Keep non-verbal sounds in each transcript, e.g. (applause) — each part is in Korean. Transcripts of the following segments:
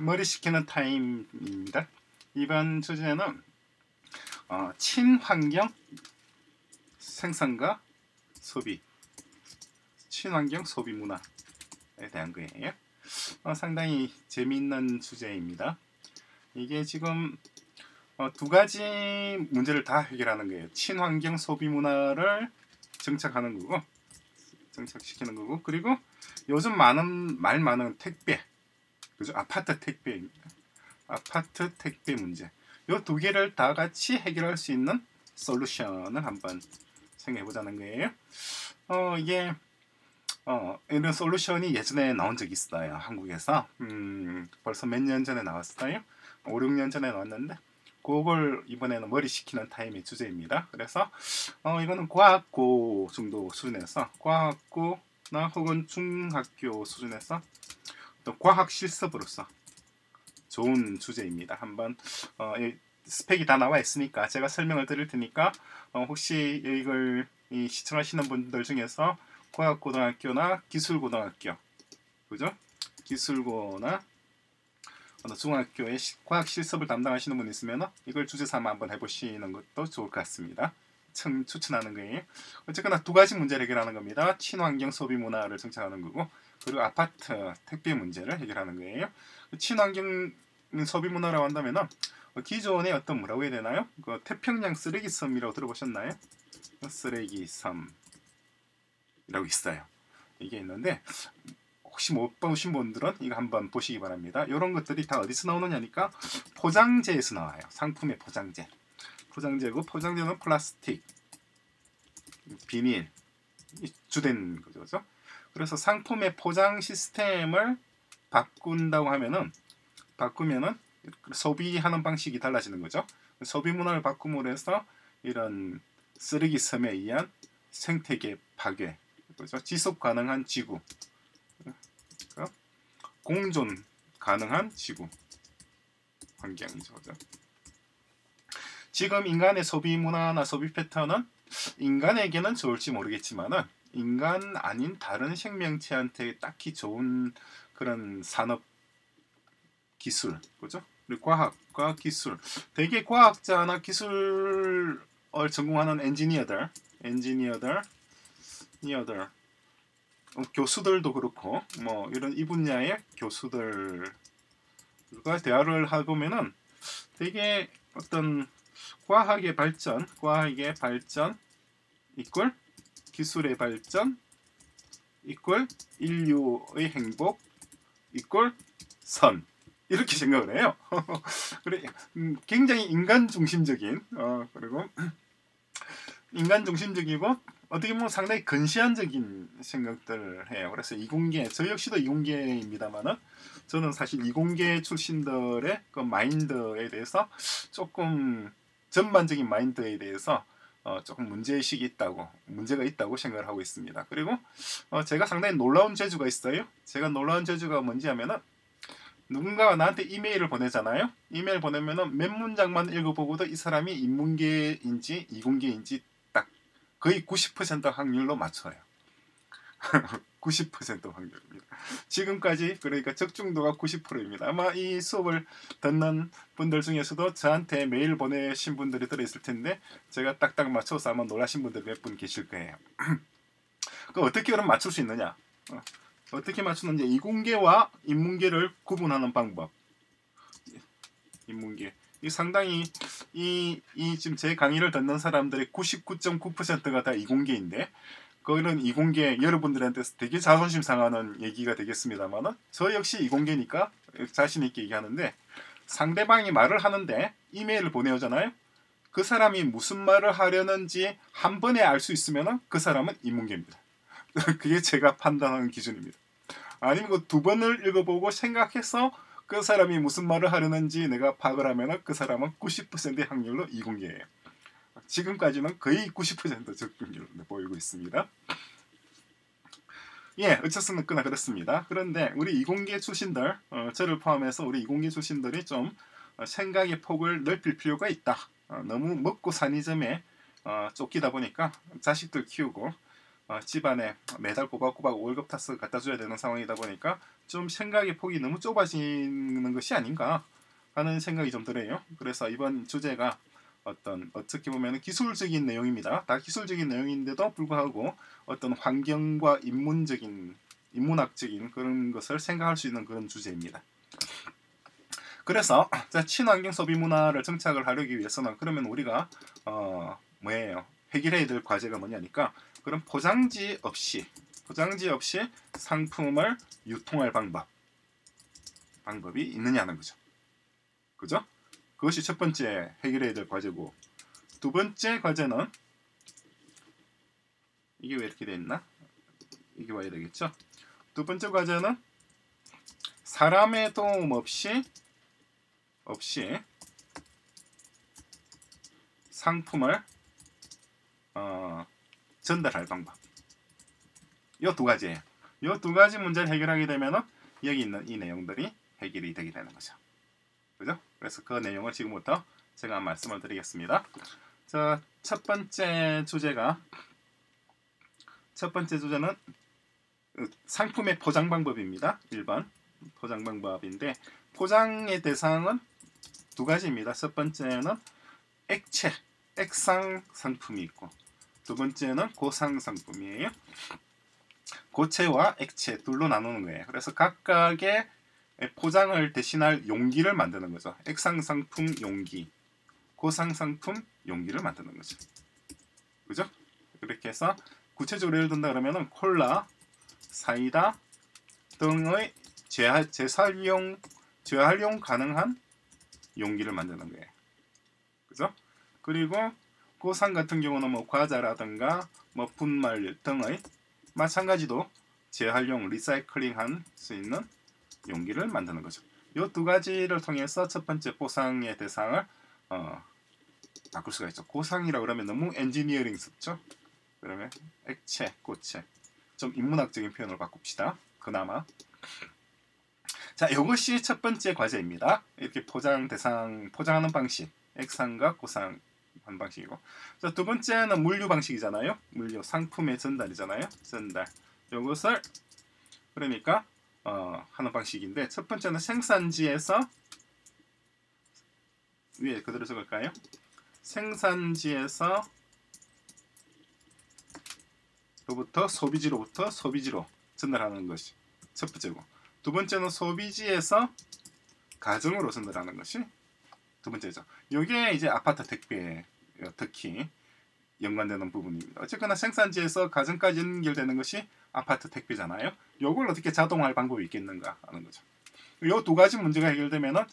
머리 식히는 타임입니다. 이번 주제는 어, 친환경 생산과 소비, 친환경 소비 문화에 대한 거예요. 어, 상당히 재미있는 주제입니다. 이게 지금 어, 두 가지 문제를 다 해결하는 거예요. 친환경 소비 문화를 정착하는 거고, 정착시키는 거고, 그리고 요즘 많은 말 많은 택배, 그죠? 아파트 택배입니다. 아파트 택배 문제. 이 두 개를 다 같이 해결할 수 있는 솔루션을 한번 생각해 보자는 거예요. 어, 이게 어, 이런 솔루션이 예전에 나온 적이 있어요. 한국에서. 음, 벌써 몇 년 전에 나왔어요. 5, 6년 전에 나왔는데 그걸 이번에는 머리 식히는 타임의 주제입니다. 그래서 어, 이거는 과학고 정도 수준에서 과학고나 혹은 중학교 수준에서 또 과학 실습으로서 좋은 주제입니다. 한번 어, 스펙이 다 나와 있으니까 제가 설명을 드릴 테니까 어, 혹시 이걸 시청하시는 분들 중에서 과학고등학교나 기술고등학교 그죠? 기술고나 중학교의 과학 실습을 담당하시는 분 있으면 이걸 주제 삼아 한번 해보시는 것도 좋을 것 같습니다. 참 추천하는 거예요. 어쨌거나 두 가지 문제를 해결하는 겁니다. 친환경 소비 문화를 정착하는 거고 그리고 아파트 택배 문제를 해결하는 거예요. 친환경 소비 문화라고 한다면 기존에 어떤 뭐라고 해야 되나요? 그 태평양 쓰레기 섬이라고 들어보셨나요? 쓰레기 섬이라고 있어요. 이게 있는데 혹시 못 보신 분들은 이거 한번 보시기 바랍니다. 이런 것들이 다 어디서 나오느냐니까 포장재에서 나와요. 상품의 포장재. 포장재고 포장재는 플라스틱, 비닐, 주된 거죠. 그죠? 그래서 상품의 포장 시스템을 바꾼다고 하면은 바꾸면은 소비하는 방식이 달라지는 거죠. 소비 문화를 바꿈으로 해서 이런 쓰레기 섬에 의한 생태계 파괴, 그죠? 지속 가능한 지구, 공존 가능한 지구 환경이죠. 그죠? 지금 인간의 소비 문화나 소비 패턴은 인간에게는 좋을지 모르겠지만은 인간 아닌 다른 생명체한테 딱히 좋은 그런 산업 기술, 그죠? 그리고 과학과 기술. 대개 과학자나 기술을 전공하는 엔지니어들, 엔지니어들, 니어들, 어, 교수들도 그렇고 뭐 이런 이 분야의 교수들과 대화를 해보면은 되게 어떤 과학의 발전, 과학의 발전 이꼴 기술의 발전 이꼴 인류의 행복 이꼴 선 이렇게 생각을 해요. (laughs) 그래 음, 굉장히 인간 중심적인 어, 그리고 인간 중심적이고 어떻게 보면 상당히 근시안적인 생각들을 해요. 그래서 이공계 저 역시도 이공계입니다만은 저는 사실 이공계 출신들의 그 마인드에 대해서 조금 전반적인 마인드에 대해서 어, 조금 문제의식이 있다고 문제가 있다고 생각을 하고 있습니다. 그리고 어, 제가 상당히 놀라운 재주가 있어요. 제가 놀라운 재주가 뭔지 하면은 누군가가 나한테 이메일을 보내잖아요. 이메일 보내면은 몇 문장만 읽어보고도 이 사람이 인문계인지 이공계인지 딱 거의 90% 확률로 맞춰요. (laughs) 90% 확률입니다. 지금까지 그러니까 적중도가 90%입니다. 아마 이 수업을 듣는 분들 중에서도 저한테 메일 보내신 분들이 들어있을 텐데 제가 딱딱 맞춰서 아마 놀라신 분들 몇 분 계실 거예요. (clears throat) 그 어떻게 그럼 맞출 수 있느냐? 어. 어떻게 맞추는지 이공계와 인문계를 구분하는 방법. 인문계. 이 상당히 이, 이 지금 제 강의를 듣는 사람들의 99.9%가 다 이공계인데 그거는 이공계 여러분들한테 되게 자존심 상하는 얘기가 되겠습니다만은 저 역시 이공계니까 자신 있게 얘기하는데 상대방이 말을 하는데 이메일을 보내오잖아요. 그 사람이 무슨 말을 하려는지 한 번에 알 수 있으면 그 사람은 인문계입니다. (laughs) 그게 제가 판단하는 기준입니다. 아니면 그 두 번을 읽어보고 생각해서 그 사람이 무슨 말을 하려는지 내가 파악을 하면 그 사람은 90%의 확률로 이공계예요. 지금까지는 거의 90% 적중률로 보이고 있습니다. 예, 어쨌거나 그렇습니다. 그런데 우리 이공계 출신들, 어, 저를 포함해서 우리 이공계 출신들이 좀 어, 생각의 폭을 넓힐 필요가 있다. 어, 너무 먹고 사니 점에 어, 쫓기다 보니까 자식들 키우고 어, 집안에 매달 꼬박꼬박 월급 타스 갖다 줘야 되는 상황이다 보니까 좀 생각의 폭이 너무 좁아지는 것이 아닌가 하는 생각이 좀 들어요. 그래서 이번 주제가 어떤 어떻게 보면 기술적인 내용입니다. 다 기술적인 내용인데도 불구하고 어떤 환경과 인문적인 인문학적인 그런 것을 생각할 수 있는 그런 주제입니다. 그래서 자, 친환경 소비 문화를 정착을 하려기 위해서는 그러면 우리가 어 뭐예요? 해결해야 될 과제가 뭐냐니까 그럼 포장지 없이 포장지 없이 상품을 유통할 방법 방법이 있느냐는 거죠. 그죠? 그것이 첫 번째 해결해야 될 과제고 두 번째 과제는 이게 왜 이렇게 돼 있나? 이게 와야 되겠죠? 두 번째 과제는 사람의 도움 없이 없이 상품을 어, 전달할 방법. 이 두 가지예요. 이 두 가지 문제를 해결하게 되면 여기 있는 이 내용들이 해결이 되게 되는 거죠. 그죠? 그래서 그 내용을 지금부터 제가 말씀을 드리겠습니다. 자, 첫 번째 주제가 첫 번째 주제는 상품의 포장 방법입니다. 1번 포장 방법인데 포장의 대상은 두 가지입니다. 첫 번째는 액체, 액상 상품이 있고 두 번째는 고상 상품이에요. 고체와 액체 둘로 나누는 거예요. 그래서 각각의 포장을 대신할 용기를 만드는 거죠. 액상 상품 용기, 고상 상품 용기를 만드는 거죠. 그죠? 그렇게 해서 구체적으로 예를 든다 그러면은 콜라, 사이다 등의 재활, 재활용 재활용 가능한 용기를 만드는 거예요. 그죠? 그리고 고상 같은 경우는 뭐 과자라든가 뭐 분말 등의 마찬가지도 재활용 리사이클링 할 수 있는 용기를 만드는 거죠. 이 두 가지를 통해서 첫 번째 보상의 대상을 어, 바꿀 수가 있죠. 고상이라 그러면 너무 엔지니어링스럽죠. 그러면 액체, 고체. 좀 인문학적인 표현을 바꿉시다. 그나마. 자, 이것이 첫 번째 과제입니다. 이렇게 포장 대상 포장하는 방식, 액상과 고상 한 방식이고. 자, 두 번째는 물류 방식이잖아요. 물류 상품의 전달이잖아요. 전달. 이것을 그러니까 어, 하는 방식인데 첫 번째는 생산지에서 위에 그대로 적을까요? 생산지에서 로부터 소비지로부터 소비지로 전달하는 것이 첫 번째고 두 번째는 소비지에서 가정으로 전달하는 것이 두 번째죠. 이게 이제 아파트 택배 특히 연관되는 부분입니다. 어쨌거나 생산지에서 가정까지 연결되는 것이 아파트 택배잖아요. 이걸 어떻게 자동화할 방법이 있겠는가 하는 거죠. 이 두 가지 문제가 해결되면은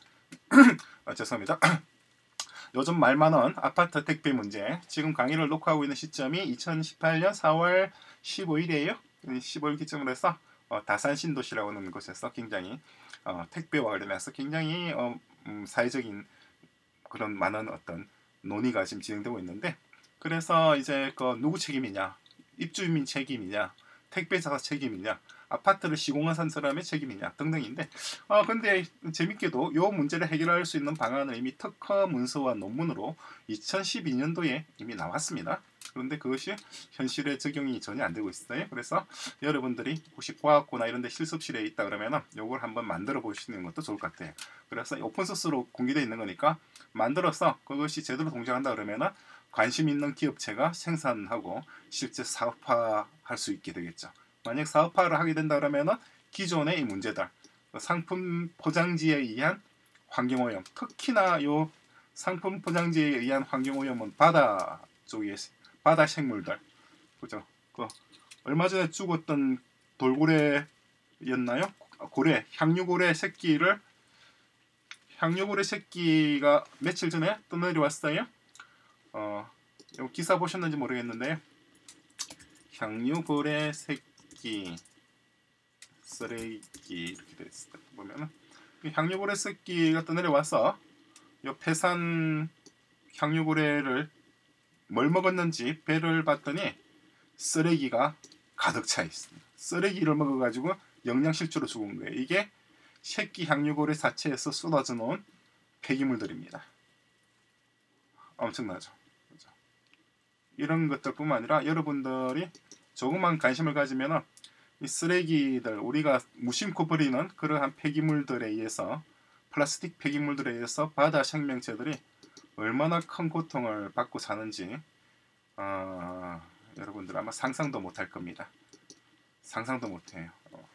(clears throat) 아, 죄송합니다. (clears throat) 요즘 말 많은 아파트 택배 문제 지금 강의를 녹화하고 있는 시점이 2018년 4월 15일이에요. 15일 기점으로 해서 어, 다산 신도시라고 하는 곳에서 굉장히 어, 택배와 관련해서 굉장히 어, 음, 사회적인 그런 많은 어떤 논의가 지금 진행되고 있는데 그래서 이제 그 누구 책임이냐 입주민 책임이냐 택배사 책임이냐 아파트를 시공한 사람의 책임이냐 등등인데 아 근데 재밌게도 이 문제를 해결할 수 있는 방안은 이미 특허 문서와 논문으로 2012년도에 이미 나왔습니다. 그런데 그것이 현실에 적용이 전혀 안 되고 있어요. 그래서 여러분들이 혹시 과학고나 이런 데 실습실에 있다 그러면은 요걸 한번 만들어 보시는 것도 좋을 것 같아요. 그래서 오픈소스로 공개되어 있는 거니까 만들어서 그것이 제대로 동작한다 그러면은 관심 있는 기업체가 생산하고 실제 사업화할 수 있게 되겠죠. 만약 사업화를 하게 된다 그러면은 기존의 이 문제들 상품 포장지에 의한 환경오염 특히나 요 상품 포장지에 의한 환경오염은 바다 쪽에 바다 생물들. 그죠? 그 얼마 전에 죽었던 돌고래였나요? 고래 향유고래 새끼를 향유고래 새끼가 며칠 전에 떠내려왔어요 어 기사 보셨는지 모르겠는데 향유고래 새끼 쓰레기 이렇게 돼 있어 보면은 향유고래 새끼가 떠내려와서 요 폐산 향유고래를 뭘 먹었는지 배를 봤더니 쓰레기가 가득 차 있습니다. 쓰레기를 먹어가지고 영양실조로 죽은 거예요. 이게 새끼 향유고래 사체에서 쏟아져 놓은 폐기물들입니다. 엄청나죠. 이런 것들뿐만 아니라 여러분들이 조금만 관심을 가지면은 이 쓰레기들 우리가 무심코 버리는 그러한 폐기물들에 의해서 플라스틱 폐기물들에 의해서 바다 생명체들이 얼마나 큰 고통을 받고 사는지 어, 여러분들 아마 상상도 못할 겁니다. 상상도 못해요. 어,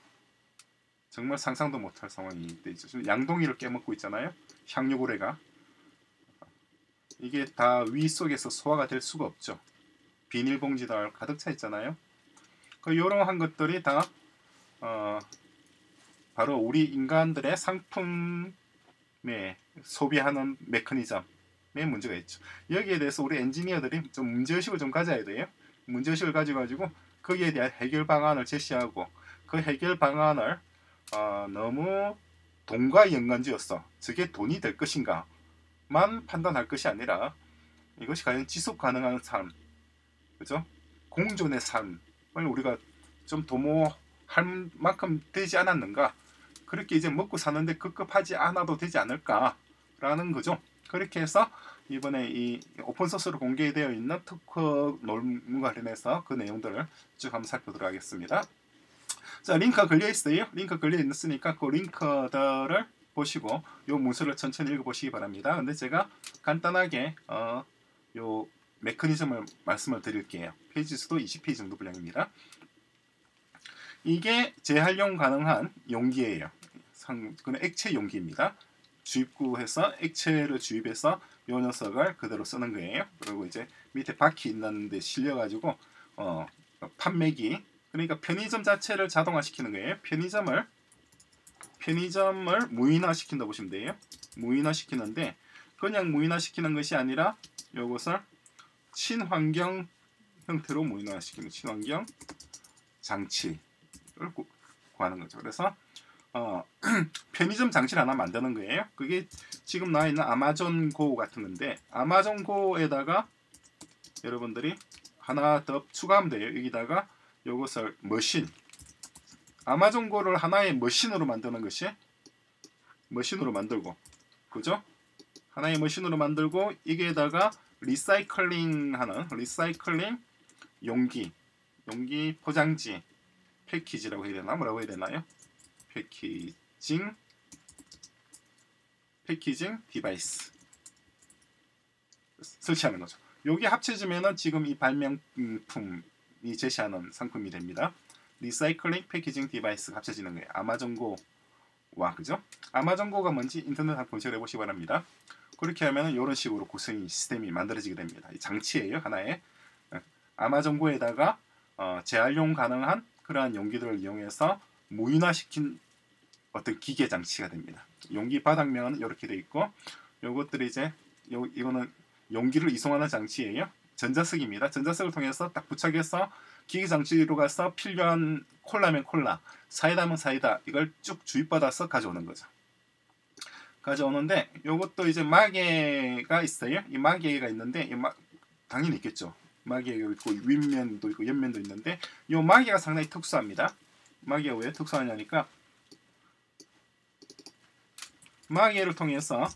정말 상상도 못할 상황이 되죠. 지금 양동이를 깨먹고 있잖아요. 향유고래가 이게 다 위 속에서 소화가 될 수가 없죠. 비닐봉지들 가득 차 있잖아요. 그 이러한 것들이 다 어, 바로 우리 인간들의 상품에 소비하는 메커니즘에 문제가 있죠. 여기에 대해서 우리 엔지니어들이 좀 문제의식을 좀 가져야 돼요. 문제의식을 가지고 거기에 대한 해결 방안을 제시하고 그 해결 방안을 어, 너무 돈과 연관지어서 저게 돈이 될 것인가만 판단할 것이 아니라 이것이 과연 지속 가능한 삶, 그죠? 공존의 삶을 우리가 좀 도모할 만큼 되지 않았는가? 그렇게 이제 먹고 사는데 급급하지 않아도 되지 않을까라는 거죠. 그렇게 해서 이번에 이 오픈소스로 공개되어 있는 특허 논문과 관련해서 그 내용들을 쭉 한번 살펴보도록 하겠습니다. 자, 링크가 걸려 있어요. 링크 걸려 있으니까 그 링크들을 보시고 요 문서를 천천히 읽어보시기 바랍니다. 근데 제가 간단하게 어, 요 메커니즘을 말씀을 드릴게요. 페이지 수도 20페이지 정도 분량입니다. 이게 재활용 가능한 용기예요. 상, 그는 액체 용기입니다. 주입구에서 액체를 주입해서 요 녀석을 그대로 쓰는 거예요. 그리고 이제 밑에 바퀴 있는데 실려가지고 어, 판매기 그러니까 편의점 자체를 자동화시키는 거예요. 편의점을 편의점을 무인화시킨다 보시면 돼요. 무인화시키는데 그냥 무인화시키는 것이 아니라 이것을 친환경 형태로 무인화시키는 친환경 장치를 구, 구하는 거죠. 그래서 어, (clears throat) 편의점 장치를 하나 만드는 거예요. 그게 지금 나와 있는 아마존 고 같은 건데 아마존 고에다가 여러분들이 하나 더 추가하면 돼요. 여기다가 이것을 machine Amazon Go를 하나의 machine으로 만드는 것이 machine으로 만들고 그죠? 하나의 machine으로 만들고 이게다가 recycling하는 recycling 용기 용기 포장지 패키지라고 해야 되나 뭐라고 해야 되나요? packaging packaging device 설치하는 거죠. 요게 합쳐지면은 지금 이 발명품이 제시하는 상품이 됩니다. recycling packaging device 합쳐지는 거예요. Amazon Go와 그죠? Amazon Go가 뭔지 인터넷 한번 검색해 보시기 바랍니다. 그렇게 하면 이런 식으로 구성이 시스템이 만들어지게 됩니다. 이 장치예요 하나의 Amazon Go에다가 어, 재활용 가능한 그러한 용기들을 이용해서 무인화시킨 어떤 기계 장치가 됩니다. 용기 바닥면은 이렇게 돼 있고 요것들이 이제 요, 이거는 용기를 이송하는 장치예요. 전자석입니다. 전자석을 통해서 딱 부착해서 기계 장치로 가서 필요한 콜라면 콜라, 사이다면 사이다 이걸 쭉 주입받아서 가져오는 거죠. 가져오는데 요것도 이제 마개가 있어요. 이 마개가 있는데 이 마, 당연히 있겠죠. 마개가 있고 윗면도 있고 옆면도 있는데 요 마개가 상당히 특수합니다. 마개가 왜 특수하냐니까 마개를 통해서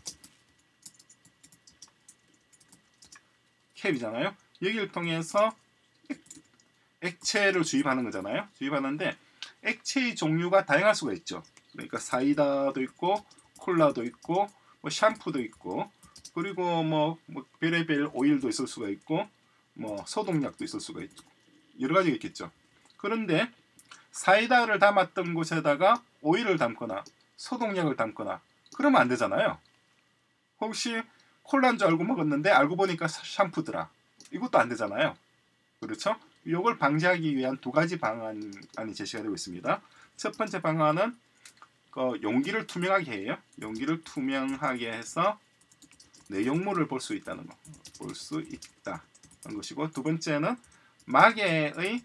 캡이잖아요. 여기를 통해서 액체를 주입하는 거잖아요. 주입하는데 액체의 종류가 다양할 수가 있죠. 그러니까 사이다도 있고 콜라도 있고 뭐 샴푸도 있고 그리고 뭐, 뭐 별의별 오일도 있을 수가 있고 뭐 소독약도 있을 수가 있고 여러 가지가 있겠죠. 그런데 사이다를 담았던 곳에다가 오일을 담거나 소독약을 담거나 그러면 안 되잖아요. 혹시 콜라인 줄 알고 먹었는데 알고 보니까 샴푸더라. 이것도 안 되잖아요. 그렇죠? 이걸 방지하기 위한 두 가지 방안이 제시가 되고 있습니다. 첫 번째 방안은 그 용기를 투명하게 해요. 용기를 투명하게 해서 내용물을 볼 수 있다는 거. 볼 수 있다는 것이고 두 번째는 마개의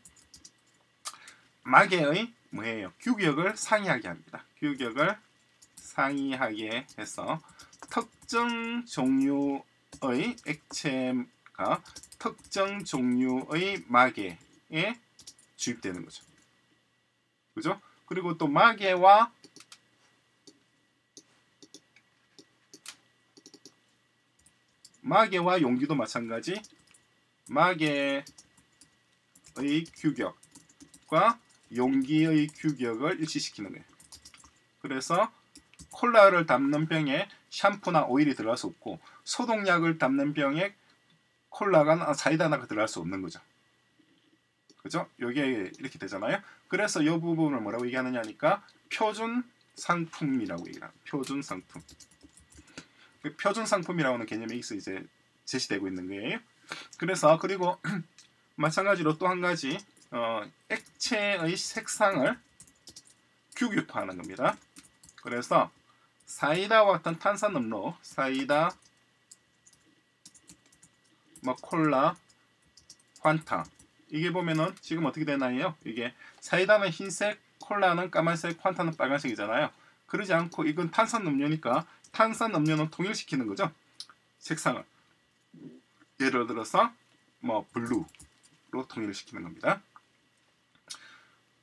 마개의 뭐예요? 규격을 상이하게 합니다. 규격을 상이하게 해서 특정 종류의 액체가 특정 종류의 마개에 주입되는 거죠. 그죠? 그리고 또 마개와 마개와 용기도 마찬가지. 마개의 규격, 규격과 용기의 규격을 일치시키는 거예요. 그래서 콜라를 담는 병에 샴푸나 오일이 들어갈 수 없고 소독약을 담는 병에 콜라가 사이다나 들어갈 수 없는 거죠. 그죠? 여기에 이렇게 되잖아요. 그래서 이 부분을 뭐라고 얘기하느냐니까 표준 상품이라고 얘기합니다. 표준 상품. 그 표준 상품이라고 하는 개념이 여기서 이제 제시되고 있는 거예요. 그래서 그리고 (clears throat) 마찬가지로 또 한 가지 어, 액체의 색상을 규격화하는 겁니다. 그래서 사이다와 같은 탄산 음료, 사이다, 뭐 콜라, 환타 이게 보면은 지금 어떻게 되나요? 이게 사이다는 흰색, 콜라는 까만색, 환타는 빨간색이잖아요. 그러지 않고 이건 탄산 음료니까 탄산 음료는 통일시키는 거죠. 색상을 예를 들어서 뭐 블루로 통일을 시키는 겁니다.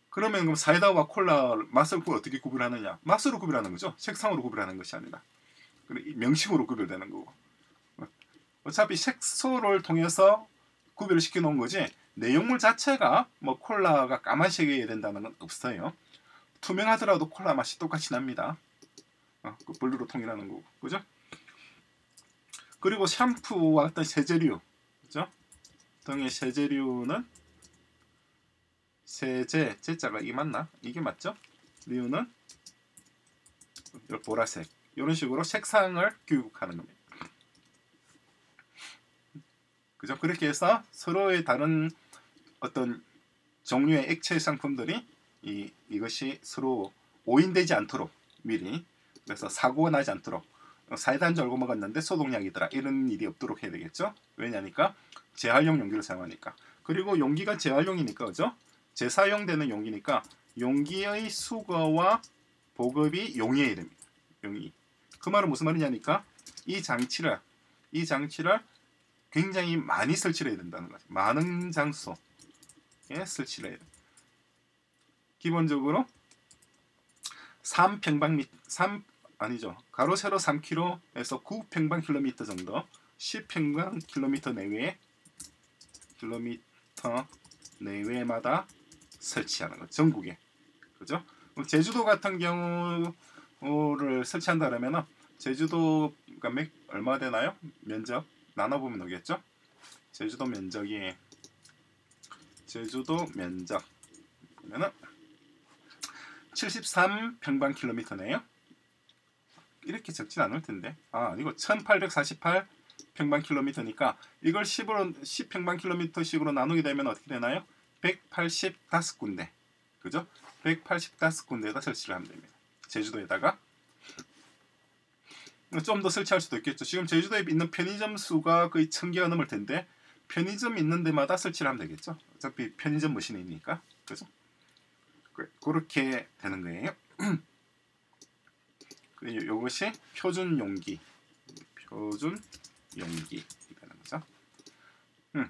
그러면 그럼 사이다와 콜라 맛을 어떻게 구별하느냐? 맛으로 구별하는 거죠. 색상으로 구별하는 것이 아니라 명식으로 구별되는 거고. 어차피 색소를 통해서 구별을 시켜 놓은 거지 내용물 자체가 뭐 콜라가 까만색이어야 된다는 건 없어요. 투명하더라도 콜라 맛이 똑같이 납니다. 어, 그 블루로 통일하는 거고, 그죠? 그리고 샴푸와 어떤 세제류, 그죠? 등의 세제류는 세제, 제자가 이게 맞나? 이게 맞죠? 류는 보라색, 이런 식으로 색상을 교육하는 겁니다. 그죠? 그렇게 해서 서로의 다른 어떤 종류의 액체 상품들이 이, 이것이 서로 오인되지 않도록 미리 그래서 사고가 나지 않도록 사이다한 줄 알고 먹었는데 소독약이더라. 이런 일이 없도록 해야 되겠죠? 왜냐니까 재활용 용기를 사용하니까. 그리고 용기가 재활용이니까 그죠? 재사용되는 용기니까 용기의 수거와 보급이 용이해야 됩니다 용이. 그 말은 무슨 말이냐니까 이 장치를 이 장치를 굉장히 많이 설치해야 된다는 거죠 많은 장소에 설치를 해야 돼요 기본적으로 3평방미 3 아니죠. 가로 세로 3km에서 9평방킬로미터 정도 10평방킬로미터 내외 킬로미터 내외마다 설치하는 거 전국에 그죠? 제주도 같은 경우를 설치한다 그러면 제주도가 몇, 얼마 되나요? 면적 나눠보면 오겠죠? 제주도 면적이 제주도 면적 보면은 73 평방킬로미터네요. 이렇게 적진 않을 텐데. 아, 이거 1848 평방킬로미터니까 이걸 10으로 10 평방킬로미터식으로 나누게 되면 어떻게 되나요? 185군데. 그죠? 185군데에다 설치를 하면 됩니다. 제주도에다가 좀 더 설치할 수도 있겠죠. 지금 제주도에 있는 편의점 수가 거의 천 개가 넘을 텐데 편의점 있는 데마다 설치를 하면 되겠죠. 어차피 편의점 머신이니까. 그죠? 그렇게 되는 거예요. (clears throat) 이것이 표준 용기, 표준 용기 되는 거죠. 음,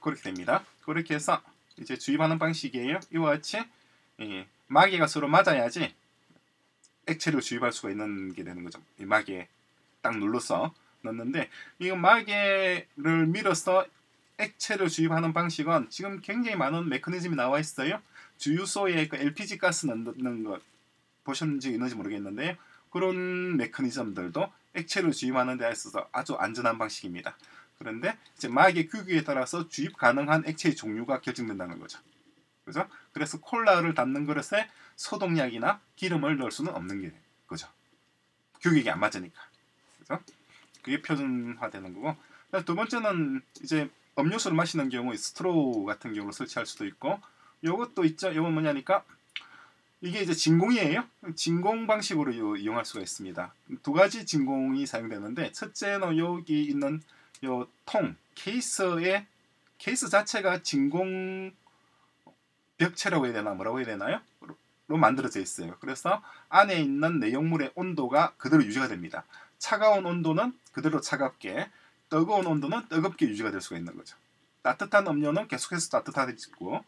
그렇게 됩니다. 그렇게 해서 이제 주입하는 방식이에요. 이와 같이 예, 마개가 서로 맞아야지 액체를 주입할 수가 있는 게 되는 거죠. 이 마개 딱 눌러서 넣는데 이 마개를 밀어서 액체를 주입하는 방식은 지금 굉장히 많은 메커니즘이 나와 있어요. 주유소에 그 LPG 가스 넣는 것적 있는지 모르겠는데 그런 메커니즘들도 액체를 주입하는 데 있어서 아주 안전한 방식입니다. 그런데 이제 마개 규격에 따라서 주입 가능한 액체의 종류가 결정된다는 거죠. 그죠? 그래서 콜라를 담는 그릇에 소독약이나 기름을 넣을 수는 없는 게 그죠? 규격이 안 맞으니까. 그죠? 그게 표준화되는 거고. 두 번째는 이제 음료수를 마시는 경우에 스트로우 같은 경우로 설치할 수도 있고 요것도 있죠. 요건 뭐냐니까 이게 이제 진공이에요. 진공 방식으로 이용할 수가 있습니다. 두 가지 진공이 사용되는데 첫째는 여기 있는 요 통 케이스에 케이스 자체가 진공 벽체라고 해야 되나 뭐라고 해야 되나요? 로 만들어져 있어요. 그래서 안에 있는 내용물의 온도가 그대로 유지가 됩니다. 차가운 온도는 그대로 차갑게, 뜨거운 온도는 뜨겁게 유지가 될 수가 있는 거죠. 따뜻한 음료는 계속해서 따뜻하지고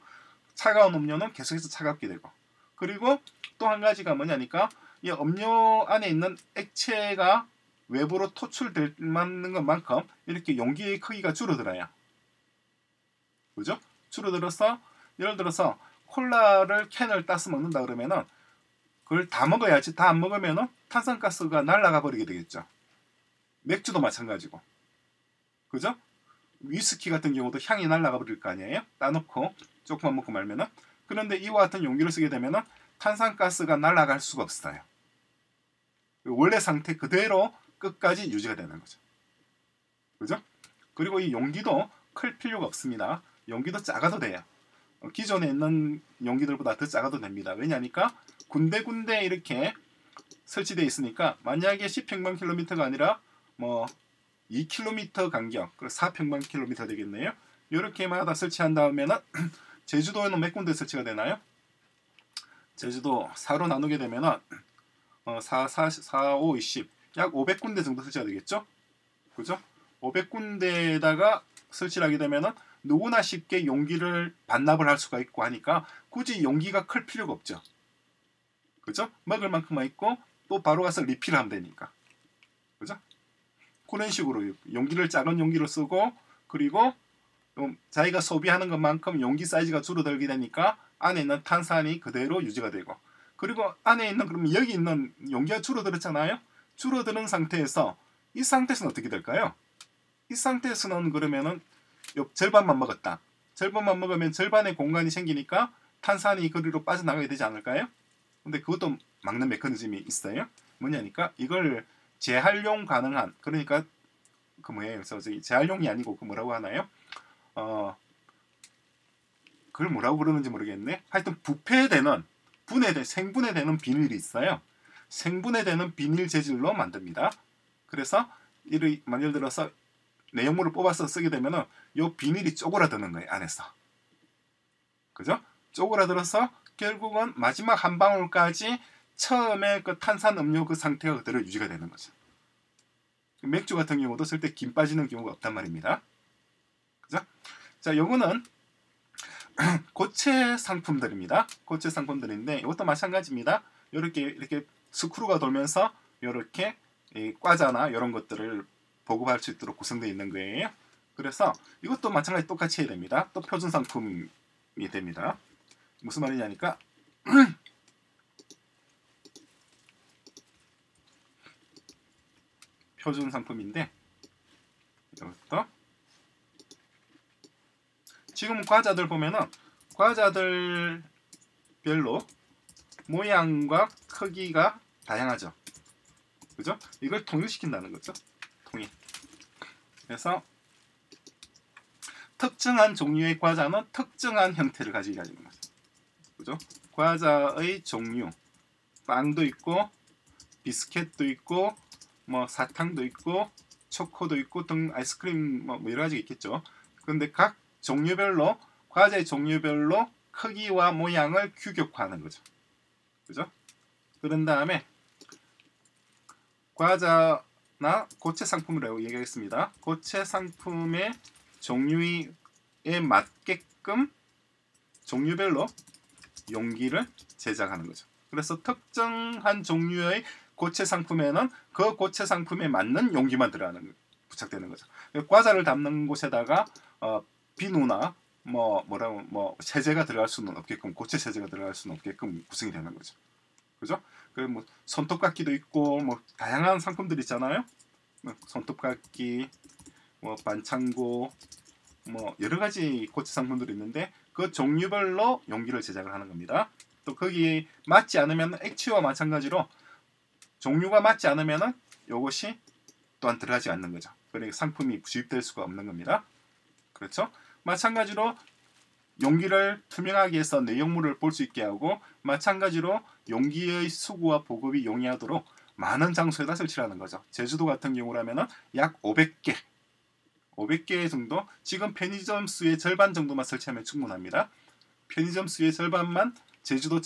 차가운 음료는 계속해서 차갑게 되고 그리고 또 한 가지가 뭐냐니까 이 음료 안에 있는 액체가 외부로 토출될 만한 것만큼 이렇게 용기의 크기가 줄어들어요. 그죠? 줄어들어서 예를 들어서 콜라를 캔을 따서 먹는다 그러면은 그걸 다 먹어야지 다 안 먹으면은 탄산가스가 날아가 버리게 되겠죠. 맥주도 마찬가지고. 그죠? 위스키 같은 경우도 향이 날아가 버릴 거 아니에요? 따놓고 조금만 먹고 말면은 그런데 이와 같은 용기를 쓰게 되면은 탄산가스가 날아갈 수가 없어요. 원래 상태 그대로 끝까지 유지가 되는 거죠. 그죠? 그리고 이 용기도 클 필요가 없습니다. 용기도 작아도 돼요. 어, 기존에 있는 용기들보다 더 작아도 됩니다. 왜냐니까 군데군데 이렇게 설치되어 있으니까 만약에 10평방킬로미터가 아니라 뭐 2km 간격, 4평방킬로미터 되겠네요. 이렇게마다 설치한 다음에는 (clears throat) 제주도에는 몇 군데 설치가 되나요? 제주도 4로 나누게 되면은 어, 4, 4, 4, 5, 20, 약 500군데 정도 설치가 되겠죠? 그죠? 500군데에다가 설치를 하게 되면은 누구나 쉽게 용기를 반납을 할 수가 있고 하니까 굳이 용기가 클 필요가 없죠. 그죠? 먹을 만큼만 있고 또 바로 가서 리필하면 되니까. 그죠? 그런 식으로 용기를 작은 용기로 쓰고 그리고 자기가 소비하는 것만큼 용기 사이즈가 줄어들게 되니까 안에 있는 탄산이 그대로 유지가 되고 그리고 안에 있는 그러면 여기 있는 용기가 줄어들었잖아요. 줄어드는 상태에서 이 상태에서는 어떻게 될까요? 이 상태에서는 그러면은 요 절반만 먹었다. 절반만 먹으면 절반의 공간이 생기니까 탄산이 그리로 빠져나가게 되지 않을까요? 근데 그것도 막는 메커니즘이 있어요. 뭐냐니까 이걸 재활용 가능한 그러니까 그 뭐예요? 그래서 재활용이 아니고 그 뭐라고 하나요? 어 그걸 뭐라고 그러는지 모르겠네. 하여튼 부패되는 분해되 생분해되는 비닐이 있어요. 생분해되는 비닐 재질로 만듭니다. 그래서 이를 예를 들어서 내용물을 뽑아서 쓰게 되면은 요 비닐이 쪼그라드는 거예요 안에서. 그죠? 쪼그라들어서 결국은 마지막 한 방울까지 처음에 그 탄산 음료 그 상태가 그대로 유지가 되는 거죠. 맥주 같은 경우도 쓸때김 빠지는 경우가 없단 말입니다. 그죠? 자, 요거는 (clears throat) 고체 상품들입니다. 고체 상품들인데 이것도 마찬가지입니다. 이렇게 이렇게 스크루가 돌면서 이렇게 과자나 이런 것들을 보급할 수 있도록 구성되어 있는 거예요. 그래서 이것도 마찬가지 똑같이 해야 됩니다. 또 표준 상품이 됩니다. 무슨 말이냐니까 (clears throat) 표준 상품인데 이것도 지금 과자들 보면은 과자들 별로 모양과 크기가 다양하죠. 그죠? 이걸 통일시킨다는 거죠. 통일. 그래서 특정한 종류의 과자는 특정한 형태를 가지게 되는 거죠. 그죠? 과자의 종류. 빵도 있고 비스켓도 있고 뭐 사탕도 있고 초코도 있고 등 아이스크림 뭐 여러 가지 있겠죠. 그런데 각 종류별로 과자의 종류별로 크기와 모양을 규격화하는 거죠. 그죠? 그런 다음에 과자나 고체 상품이라고 얘기하겠습니다. 고체 상품의 종류에 맞게끔 종류별로 용기를 제작하는 거죠. 그래서 특정한 종류의 고체 상품에는 그 고체 상품에 맞는 용기만 들어가는 부착되는 거죠. 과자를 담는 곳에다가 어, 비누나 뭐 뭐라고 뭐 세제가 들어갈 수는 없게끔 고체 세제가 들어갈 수는 없게끔 구성이 되는 거죠. 그죠? 그뭐 손톱깎이도 있고 뭐 다양한 상품들 있잖아요. 뭐 손톱깎이, 뭐 반창고, 뭐 여러 가지 고체 상품들이 있는데 그 종류별로 용기를 제작을 하는 겁니다. 또 거기에 맞지 않으면 액체와 마찬가지로 종류가 맞지 않으면은 이것이 또한 들어가지 않는 거죠. 그러니까 상품이 주입될 수가 없는 겁니다. 그렇죠? 마찬가지로 용기를 투명하게 해서 내용물을 볼 수 있게 하고 마찬가지로 용기의 수구와 보급이 용이하도록 많은 장소에다 설치하는 거죠. 제주도 같은 경우라면은 약 500개 500개 정도 지금 편의점 수의 절반 정도만 설치하면 충분합니다. 편의점 수의 절반만 제주도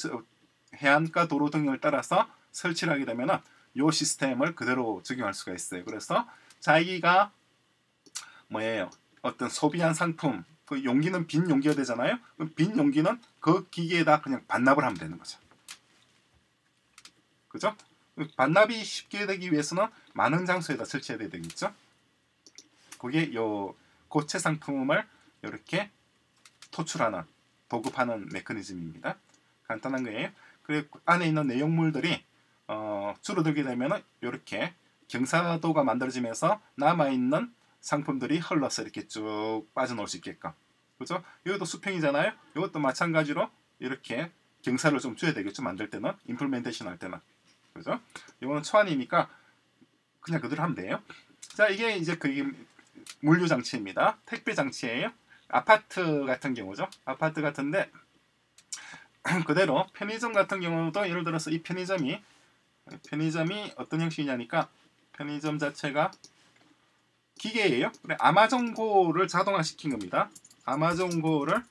해안가 도로 등을 따라서 설치를 하게 되면 이 시스템을 그대로 적용할 수가 있어요. 그래서 자기가 뭐예요? 어떤 소비한 상품 그 용기는 빈 용기가 되잖아요. 빈 용기는 그 기계에다 그냥 반납을 하면 되는 거죠. 그죠? 반납이 쉽게 되기 위해서는 많은 장소에다 설치해야 되겠죠. 그게 요 고체 상품을 이렇게 토출하는 보급하는 메커니즘입니다. 간단한 거예요. 그리고 안에 있는 내용물들이 어, 줄어들게 되면 이렇게 경사도가 만들어지면서 남아있는 상품들이 흘러서 이렇게 쭉 빠져나올 수 있게끔 그죠? 이것도 수평이잖아요. 이것도 마찬가지로 이렇게 경사를 좀 줘야 되겠죠. 만들 때는 임플멘테이션 할 때는 그죠? 이거는 초안이니까 그냥 그대로 하면 돼요. 자 이게 이제 그 물류 장치입니다. 택배 장치예요. 아파트 같은 경우죠. 아파트 같은데 (clears throat) 그대로 편의점 같은 경우도 예를 들어서 이 편의점이 편의점이 어떤 형식이냐니까 편의점 자체가 기계예요. 그래 아마존고를 자동화시킨 겁니다. 아마존고를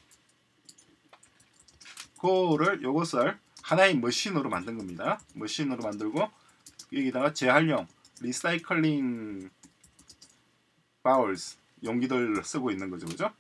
고를 요것을 하나의 머신으로 만든 겁니다. 머신으로 만들고 여기다가 재활용, 리사이클링 바울스 용기들 쓰고 있는 거죠. 그죠?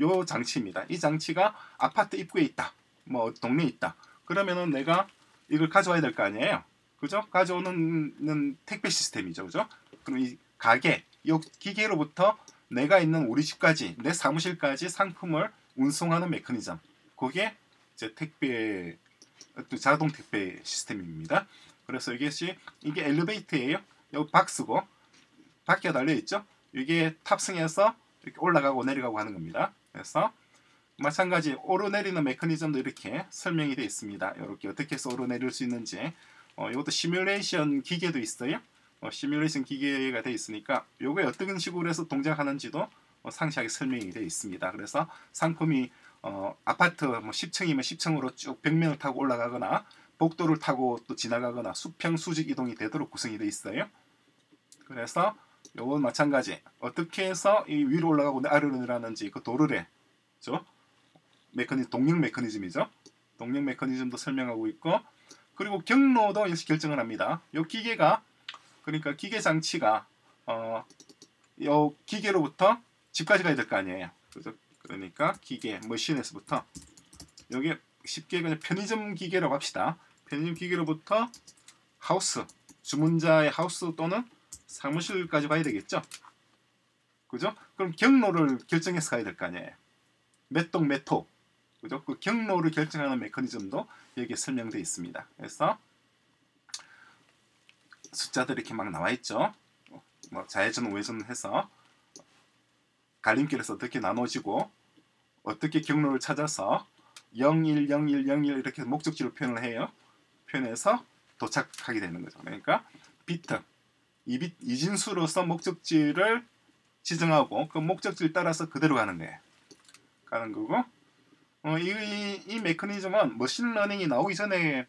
요 장치입니다. 이 장치가 아파트 입구에 있다. 뭐 동네에 있다. 그러면은 내가 이걸 가져와야 될 거 아니에요. 그죠? 가져오는 택배 시스템이죠. 그죠? 그럼 이 가게, 이 기계로부터 내가 있는 우리 집까지, 내 사무실까지 상품을 운송하는 메커니즘. 그게 이제 택배, 자동 택배 시스템입니다. 그래서 이것이, 이게 엘리베이터예요. 여기 박스고, 바퀴가 달려 있죠? 이게 탑승해서 이렇게 올라가고 내려가고 하는 겁니다. 그래서 마찬가지 오르내리는 메커니즘도 이렇게 설명이 되어 있습니다. 이렇게 어떻게 해서 오르내릴 수 있는지 어, 이것도 시뮬레이션 기계도 있어요. 어, 시뮬레이션 기계가 되어 있으니까 요게 어떤 식으로 해서 동작하는지도 어, 상세하게 설명이 되어 있습니다. 그래서 상품이 어, 아파트 뭐 10층이면 10층으로 쭉 벽면을 타고 올라가거나 복도를 타고 또 지나가거나 수평 수직 이동이 되도록 구성이 되어 있어요. 그래서 요건 마찬가지 어떻게 해서 이 위로 올라가고 아래로 내려가는지 그 도르래 죠 메커니즘 동력 메커니즘이죠. 동력 메커니즘도 설명하고 있고 그리고 경로도 일시 결정을 합니다. 이 기계가 그러니까 기계 장치가 어, 요 기계로부터 집까지 가야 될 거 아니에요. 그래서 그러니까 기계 머신에서부터 여기 쉽게 그냥 편의점 기계라고 합시다. 편의점 기계로부터 하우스 주문자의 하우스 또는 사무실까지 가야 되겠죠. 그죠? 그럼 경로를 결정해서 가야 될 거 아니에요. 몇 동 몇 호. 그죠? 그 경로를 결정하는 메커니즘도 여기에 설명되어 있습니다. 그래서 숫자들이 이렇게 막 나와 있죠. 뭐 좌회전, 우회전 해서 갈림길에서 어떻게 나눠지고 어떻게 경로를 찾아서 01, 01, 01 이렇게 목적지로 표현을 해요. 표현해서 도착하게 되는 거죠. 그러니까 비트 이 이진수로서 목적지를 지정하고 그 목적지를 따라서 그대로 가는 거예요. 가는 거고 어, 이, 이 메커니즘은 machine learning이 나오기 전에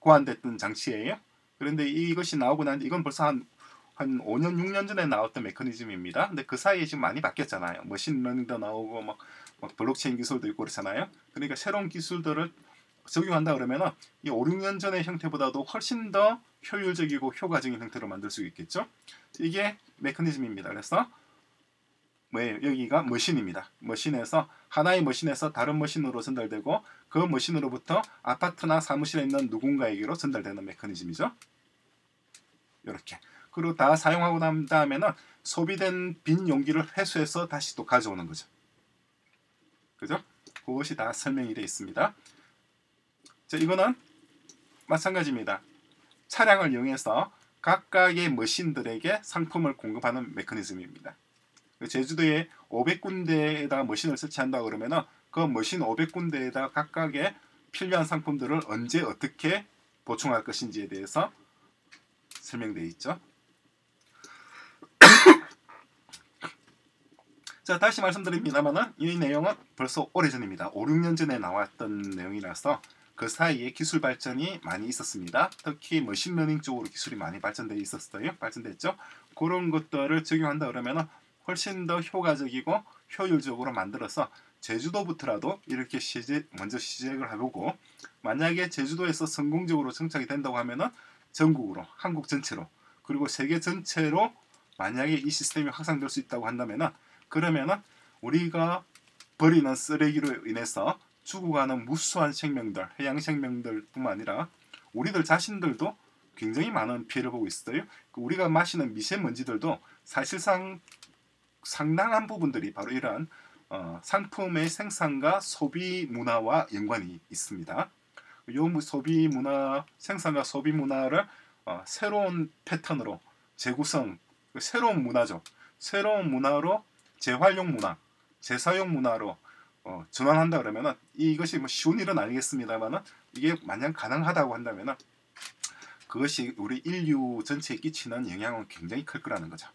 고안됐던 장치예요. 그런데 이것이 나오고 난 이건 벌써 한, 한 5년, 6년 전에 나왔던 메커니즘입니다. 근데 그 사이에 지금 많이 바뀌었잖아요. machine learning도 나오고 막, 막 블록체인 기술도 있고 그렇잖아요. 그러니까 새로운 기술들을 적용한다 그러면은 이 5, 6년 전의 형태보다도 훨씬 더 효율적이고 효과적인 형태로 만들 수 있겠죠. 이게 메커니즘입니다. 그래서 뭐 여기가 머신입니다. 머신에서 하나의 머신에서 다른 머신으로 전달되고 그 머신으로부터 아파트나 사무실에 있는 누군가에게로 전달되는 메커니즘이죠. 이렇게. 그리고 다 사용하고 난 다음에는 소비된 빈 용기를 회수해서 다시 또 가져오는 거죠. 그죠? 그것이 다 설명이 되어 있습니다. 자, 이거는 마찬가지입니다. 차량을 이용해서 각각의 머신들에게 상품을 공급하는 메커니즘입니다. 제주도에 500군데에다가 머신을 설치한다 그러면은 그 머신 500군데에다 각각의 필요한 상품들을 언제 어떻게 보충할 것인지에 대해서 설명되어 있죠. (coughs) 자 다시 말씀드립니다만은 이 내용은 벌써 오래전입니다. 5, 6년 전에 나왔던 내용이라서 그 사이에 기술 발전이 많이 있었습니다. 특히 machine learning 쪽으로 기술이 많이 발전되어 있었어요. 발전됐죠. 그런 것들을 적용한다 그러면 훨씬 더 효과적이고 효율적으로 만들어서 제주도부터라도 이렇게 시제, 먼저 시작을 해보고 만약에 제주도에서 성공적으로 정착이 된다고 하면은 전국으로 한국 전체로 그리고 세계 전체로 만약에 이 시스템이 확산될 수 있다고 한다면은 그러면은 우리가 버리는 쓰레기로 인해서 죽어가는 무수한 생명들, 해양 생명들뿐만 아니라 우리들 자신들도 굉장히 많은 피해를 보고 있어요. 그 우리가 마시는 미세먼지들도 사실상 상당한 부분들이 바로 이러한 어, 상품의 생산과 소비 문화와 연관이 있습니다. 요 소비 문화 생산과 소비 문화를 어, 새로운 패턴으로 재구성 새로운 문화죠. 새로운 문화로 재활용 문화, 재사용 문화로 어, 전환한다 그러면은 이것이 뭐 쉬운 일은 아니겠습니다만은 이게 만약 가능하다고 한다면은 그것이 우리 인류 전체에 끼치는 영향은 굉장히 클 거라는 거죠.